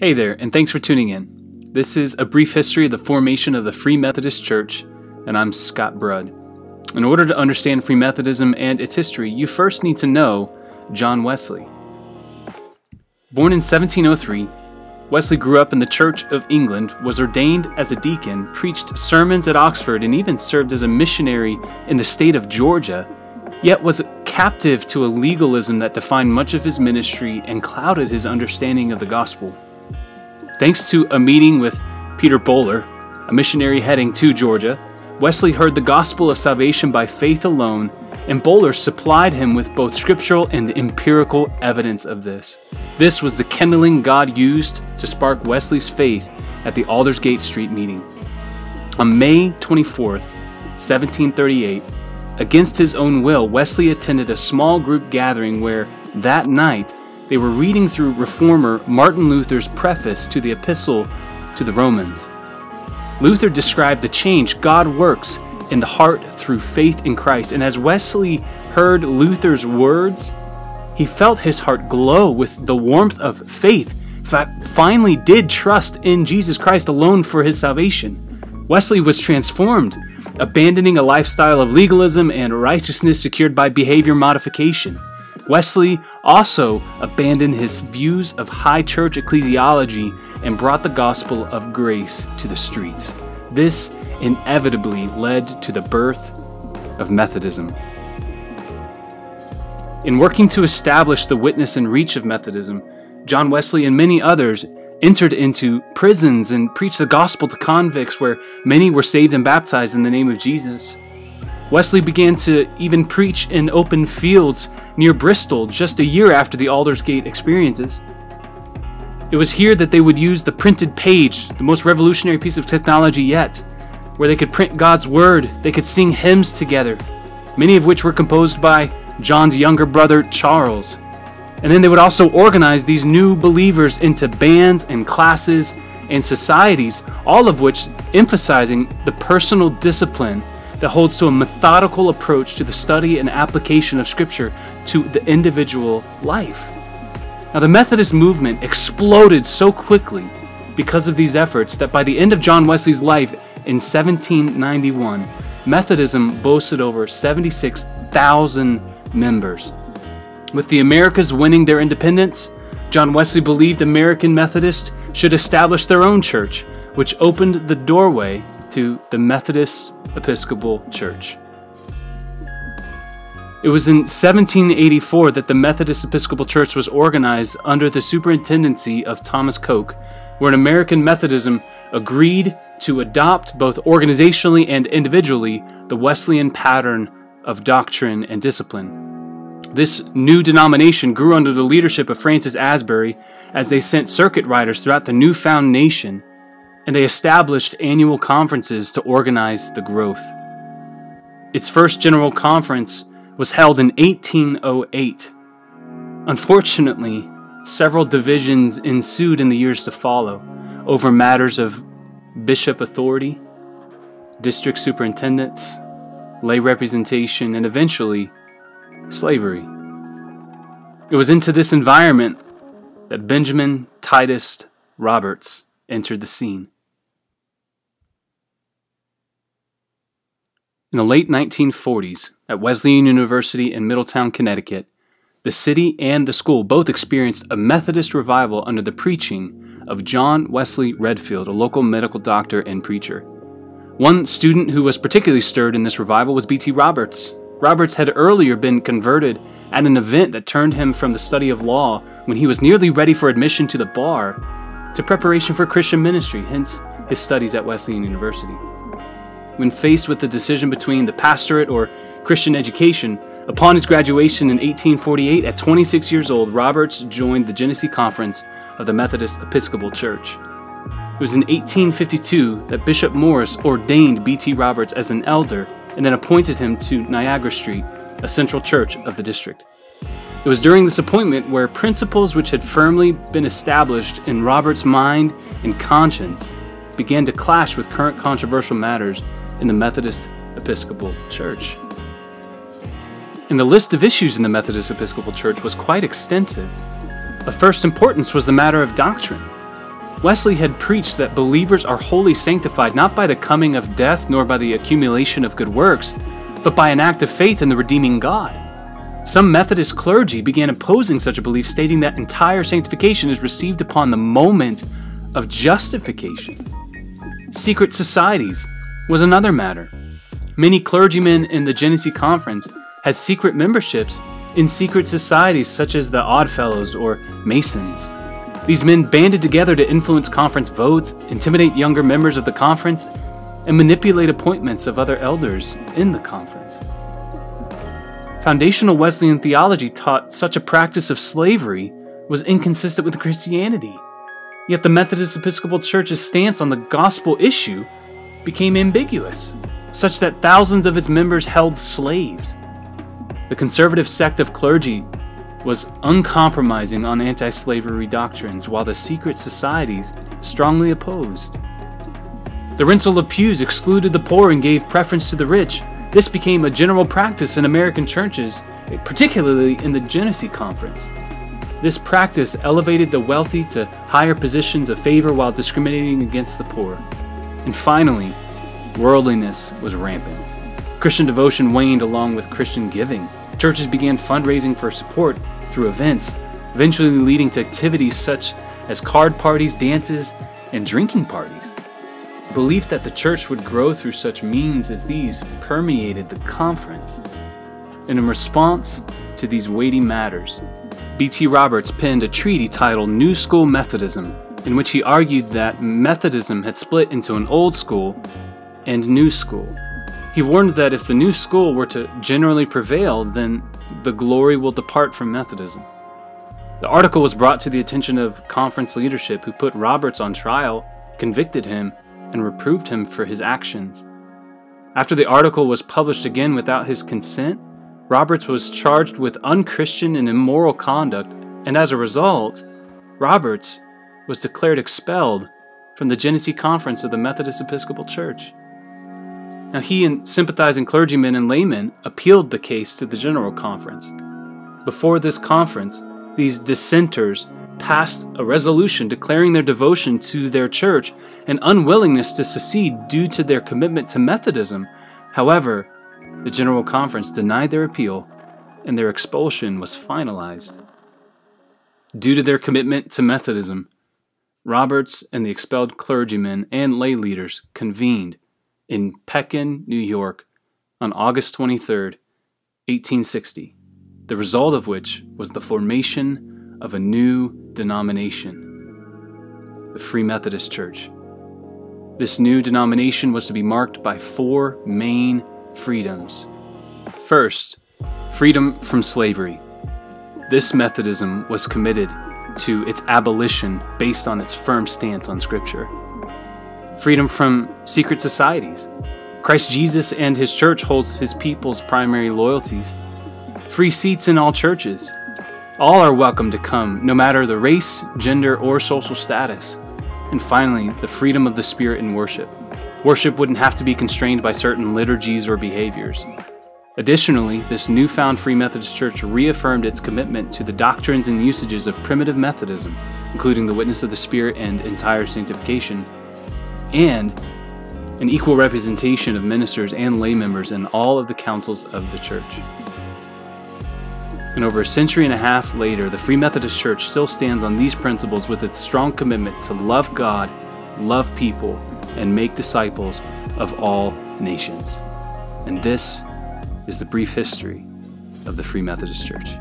Hey there, and thanks for tuning in. This is a brief history of the formation of the Free Methodist Church, and I'm Scott Brudd. In order to understand Free Methodism and its history, you first need to know John Wesley. Born in 1703, Wesley grew up in the Church of England, was ordained as a deacon, preached sermons at Oxford, and even served as a missionary in the state of Georgia, yet was captive to a legalism that defined much of his ministry and clouded his understanding of the gospel. Thanks to a meeting with Peter Böhler, a missionary heading to Georgia, Wesley heard the gospel of salvation by faith alone, and Böhler supplied him with both scriptural and empirical evidence of this. This was the kindling God used to spark Wesley's faith at the Aldersgate Street meeting. On May 24, 1738, against his own will, Wesley attended a small group gathering where, that night, they were reading through reformer Martin Luther's preface to the Epistle to the Romans. Luther described the change God works in the heart through faith in Christ, and as Wesley heard Luther's words, he felt his heart glow with the warmth of faith that finally did trust in Jesus Christ alone for his salvation. Wesley was transformed, abandoning a lifestyle of legalism and righteousness secured by behavior modification. Wesley also abandoned his views of high church ecclesiology and brought the gospel of grace to the streets. This inevitably led to the birth of Methodism. In working to establish the witness and reach of Methodism, John Wesley and many others entered into prisons and preached the gospel to convicts where many were saved and baptized in the name of Jesus. Wesley began to even preach in open fields near Bristol just a year after the Aldersgate experiences. It was here that they would use the printed page, the most revolutionary piece of technology yet, where they could print God's Word, they could sing hymns together, many of which were composed by John's younger brother Charles. And then they would also organize these new believers into bands and classes and societies, all of which emphasizing the personal discipline that holds to a methodical approach to the study and application of Scripture to the individual life. Now, the Methodist movement exploded so quickly because of these efforts that by the end of John Wesley's life in 1791, Methodism boasted over 76,000 members. With the Americas winning their independence, John Wesley believed American Methodists should establish their own church, which opened the doorway to the Methodist Episcopal Church. It was in 1784 that the Methodist Episcopal Church was organized under the superintendency of Thomas Coke, where an American Methodism agreed to adopt both organizationally and individually the Wesleyan pattern of doctrine and discipline. This new denomination grew under the leadership of Francis Asbury as they sent circuit riders throughout the newfound nation and they established annual conferences to organize the growth. Its first general conference was held in 1808. Unfortunately, several divisions ensued in the years to follow over matters of bishop authority, district superintendents, lay representation, and eventually slavery. It was into this environment that Benjamin Titus Roberts entered the scene. In the late 1940s, at Wesleyan University in Middletown, Connecticut, the city and the school both experienced a Methodist revival under the preaching of John Wesley Redfield, a local medical doctor and preacher. One student who was particularly stirred in this revival was B.T. Roberts. Roberts had earlier been converted at an event that turned him from the study of law when he was nearly ready for admission to the bar to preparation for Christian ministry, hence his studies at Wesleyan University. When faced with the decision between the pastorate or Christian education, upon his graduation in 1848 at 26 years old, Roberts joined the Genesee Conference of the Methodist Episcopal Church. It was in 1852 that Bishop Morris ordained B.T. Roberts as an elder and then appointed him to Niagara Street, a central church of the district. It was during this appointment where principles which had firmly been established in Robert's mind and conscience began to clash with current controversial matters in the Methodist Episcopal Church. And the list of issues in the Methodist Episcopal Church was quite extensive. Of first importance was the matter of doctrine. Wesley had preached that believers are wholly sanctified not by the coming of death nor by the accumulation of good works, but by an act of faith in the redeeming God. Some Methodist clergy began opposing such a belief, stating that entire sanctification is received upon the moment of justification. Secret societies was another matter. Many clergymen in the Genesee Conference had secret memberships in secret societies such as the Oddfellows or Masons. These men banded together to influence conference votes, intimidate younger members of the conference, and manipulate appointments of other elders in the conference. Foundational Wesleyan theology taught such a practice of slavery was inconsistent with Christianity. Yet the Methodist Episcopal Church's stance on the gospel issue became ambiguous, such that thousands of its members held slaves. The conservative sect of clergy was uncompromising on anti slavery doctrines, while the secret societies strongly opposed. The rental of pews excluded the poor and gave preference to the rich. This became a general practice in American churches, particularly in the Genesee Conference. This practice elevated the wealthy to higher positions of favor while discriminating against the poor. And finally, worldliness was rampant. Christian devotion waned along with Christian giving. Churches began fundraising for support through events, eventually leading to activities such as card parties, dances, and drinking parties. Belief that the church would grow through such means as these permeated the conference. And in response to these weighty matters, B.T. Roberts penned a treaty titled New School Methodism, in which he argued that Methodism had split into an old school and new school. He warned that if the new school were to generally prevail, then the glory will depart from Methodism. The article was brought to the attention of conference leadership, who put Roberts on trial, convicted him, and reproved him for his actions. After the article was published again without his consent, Roberts was charged with unchristian and immoral conduct, and as a result, Roberts was declared expelled from the Genesee Conference of the Methodist Episcopal Church. Now, he and sympathizing clergymen and laymen appealed the case to the General Conference. Before this conference, these dissenters passed a resolution declaring their devotion to their church and unwillingness to secede due to their commitment to Methodism. However, the General Conference denied their appeal and their expulsion was finalized. Due to their commitment to Methodism, Roberts and the expelled clergymen and lay leaders convened in Pekin, New York, on August 23, 1860, the result of which was the formation of a new denomination, the Free Methodist Church. This new denomination was to be marked by four main freedoms. First, freedom from slavery. This Methodism was committed to its abolition based on its firm stance on Scripture freedom from secret societies. Christ Jesus and his church holds his people's primary loyalties. Free seats in all churches. All are welcome to come, no matter the race, gender, or social status. And finally, the freedom of the Spirit in worship. Worship wouldn't have to be constrained by certain liturgies or behaviors. Additionally, this newfound Free Methodist Church reaffirmed its commitment to the doctrines and usages of primitive Methodism, including the witness of the Spirit and entire sanctification, and an equal representation of ministers and lay members in all of the councils of the church. And over a century and a half later, the Free Methodist Church still stands on these principles with its strong commitment to love God, love people, and make disciples of all nations. And this is the brief history of the Free Methodist Church.